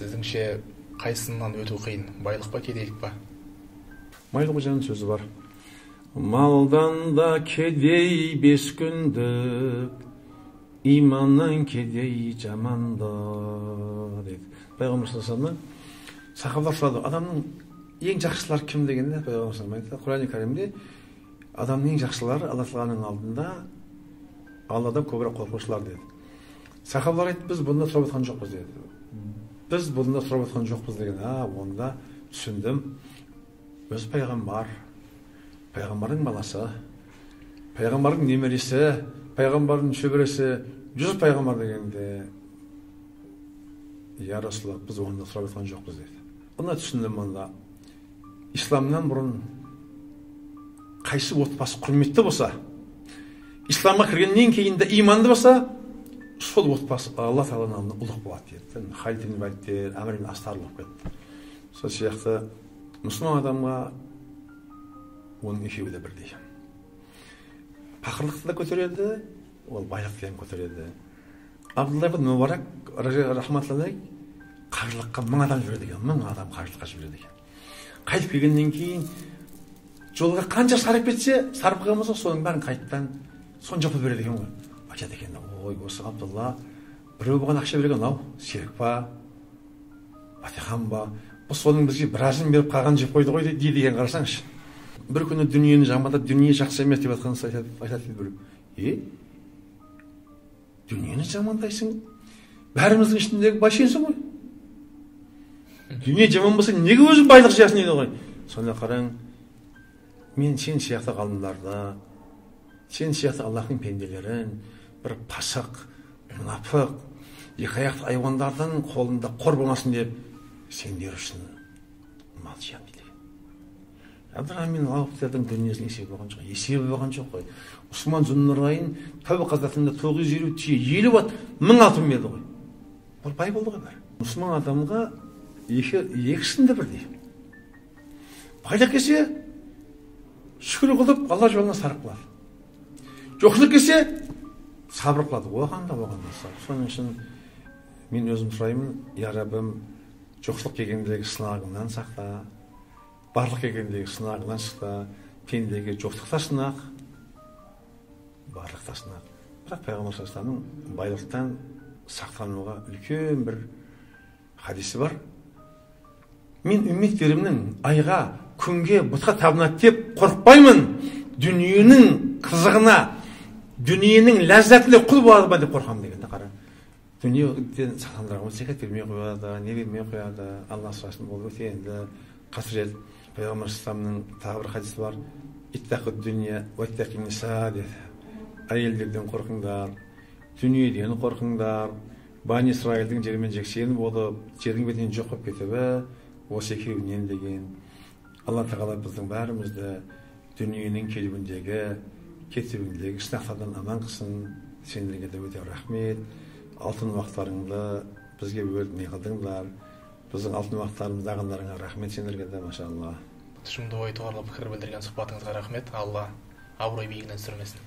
сіздіңше қайсысынан өту қиын? Байлық па кедейлік па? Майлы қожаның сөзі бар. Малдан да кедей бес күндік иманнан кедей жаманда дейді пайғамбар саллаллаху сахабалар сұрады адамның ең жақсылары кім? дегенде пайғамбар саллаллаху айтады құран кәрімде адамның ең жақсылары алла тағаланың алдында алладан көбірек қорқушылар деді. Сахабалар айтты біз бұнда сұрап жатқан жоқпыз деді. Біз бұнда сұрап жатқан жоқпыз деген а онда түсіндім өзі пайғамбар пайғамбардың баласы пайғамбардың немересі пайғамбардың шөбересі жүз пайғамбар дегенде я расулаллах біз онда сұрап жатқан жоқпыз деді онда түсіндім онда исламнан бұрын қайсы отбасы құрметті болса исламға кіргеннен кейін де иманды болса сол отбасы алла тағаланың алдында ұлық болады деді халид ибн валидтер әмір астар болып кетті сол сияқты мұсылман адамға оның екеуі де бірдей пақырлықты да көтереді ол байлықты да көтереді абдулла ибн қажылыққа мың адам жібереді екен мың адам қажылыққа жібереді екен. Қайтып келгеннен кейін жолға қанша сарып кетсе сарып қалған болса соның бәрін қайтадан соншалықты береді екен ғой. Айтады екен ой осы абдулла біреу бұған ақша берген ау серік па батихан ба бұл соның бізге біразын беріп қалғанын жеп қойды ғой дейді екен қарасаңшы бір күні дүниені жамандап дүние жақсы емес деп айтады айтады дейді біреу е дүниені жамандайсың бәріміздің ішіндегі бай сенсің ғой дүние жаман болса неге өзің байлық жиясың дейді ғой сонда қараң мен сен сияқты ғалымдарды сен сияқты аллахтың пенделерін бір пасық мұнафық екі аяқты айуандардың қолында қор болмасын деп сендер үшін мал дейді. Әбдірахман ауыптардың дүниесінің есебі болған жоқ есебі болған жоқ қой. Ұсман зүннұрайын тәуба қазатында тоғыз жүз елу түйе елу ат мың алтын берді ғой. Ол бай болды ғой бәрі. Мұсылман адамға екі екісінде бірдей. Байлық келсе шүкір қылып алла жолына сарып қылады. Жоқшылық келсе сабыр қылады оған да оған соның үшін мен өзім сұраймын я раббым жоқшылық келгендегі сынағыңнан сақта барлық келгендегі сынағыңнан шықта пендеге жоқтық та сынақ барлық та сынақ бірақ пайғамбар саллаллаху байлықтан сақтануға үлкен бір хадисі бар. Мен үмметтерімнің айға күнге бұтқа табынады деп қорықпаймын. Дүниенің қызығына дүниенің ләззатіне құл болады ма деп қорқамын деген қара дүниеден сақтандырған зекет бермей қояды не бермей қояды алла сұрасын ол өте енді қасірет пайғамбар исламның тағы бір хадисі бар иттақы дүния деді әйелдерден қорқыңдар дүниеден қорқыңдар бани исраилдің жермен жексен болып жердің бетінен жоқ болып кетуі осы екеуінен деген алла тағала біздің бәрімізді дүниенің келуіндегі кетуіңдегі сынақтардан аман қылсын сендерге де өте рахмет алтын уақыттарыңды бізге бөліп не қылдыңдар біздің алтын уақыттарымызды алғандарыңа рахмет сендерге де машалла тұшымды ой тұғырлы пікір білдірген сұхбатыңызға рахмет алла абырой биігінен түсірмесін